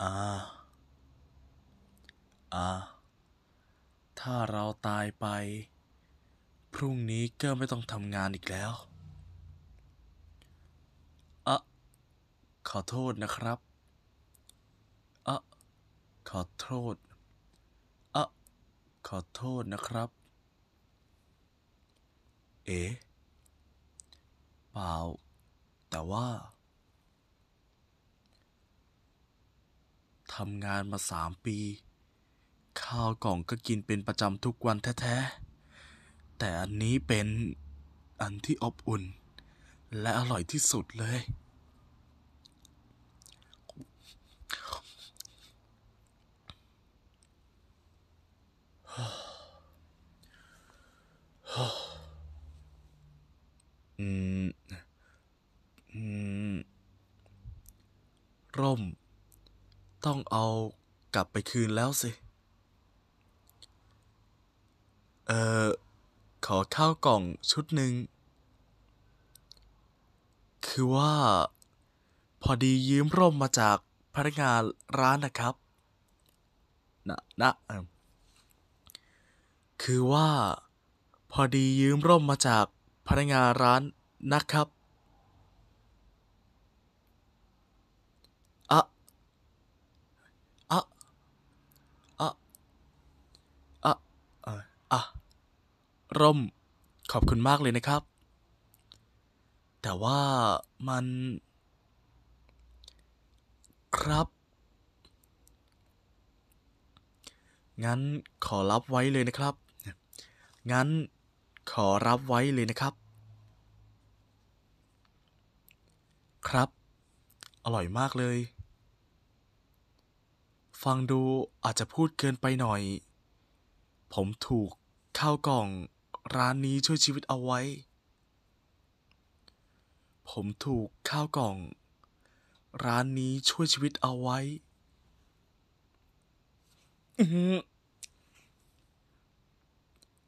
อาอา ถ้าเราตายไป พรุ่งนี้ก็ไม่ต้องทำงานอีกแล้วอะขอโทษนะครับอะขอโทษอะขอโทษนะครับ เอ๋เปล่า แต่ว่าำงานมาสามปี ข้าวกล่องก็กินเป็นประจำทุกวันแท้ๆ แต่อันนี้เป็นอันที่อบอุ่น และอร่อยที่สุดเลย อืม อืม ร่ม ต้องเอากลับไปคืนแล้วสิ เอ่อ ขอข้าวกล่องชุดหนึ่ง คือว่า พอดียืมร่มมาจากพนักงานร้านนะครับ นะนะคือว่า พอดียืมร่มมาจากพนักงานร้านนะครับ อะ อะ อะ อะ เอ่ออะ ร่ม ขอบคุณมากเลยนะครับ แต่ว่ามัน ครับ งั้นขอรับไว้เลยนะครับ งั้นขอรับไว้เลยนะครับ ครับ อร่อยมากเลย ฟังดูอาจจะพูดเกินไปหน่อย ผมถูกข้าวกล่อง ร้านนี้ช่วยชีวิตเอาไว้ ผมถูกข้าวกล่อง ร้านนี้ช่วยชีวิตเอาไว้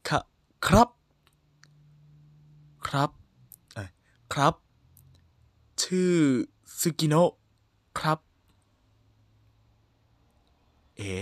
ค่ะครับ ครับ ครับ ชื่อซึกิโนะครับ เอ๋